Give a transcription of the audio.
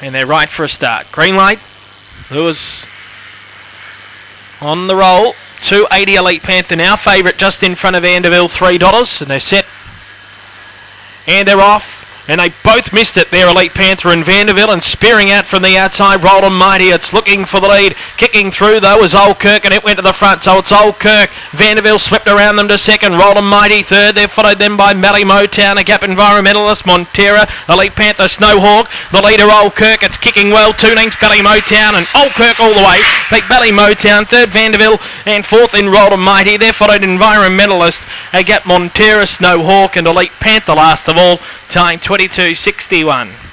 And they're right for a start. Green light. Lewis on the roll. 280 Elite Panther now. Favourite just in front of Vanderbilt, $3. And they're set. And they're off. And they both missed it there, Elite Panther and Vanderbilt, and spearing out from the outside, Rolled Mighty. It's looking for the lead. Kicking through, though, is Old Kirk, and it went to the front, so it's Old Kirk. Vanderbilt swept around them to second. Rolled Mighty third. They're followed then by Bally Motown, a gap environmentalist, Montera, Elite Panther, Snowhawk. The leader, Old Kirk. It's kicking well. Two names, Bally Motown, and Old Kirk all the way. Beat Bally Motown, third Vanderbilt, and fourth in Rolled Mighty. They're followed environmentalist, a gap Montera, Snowhawk, and Elite Panther last of all. Time 22.61.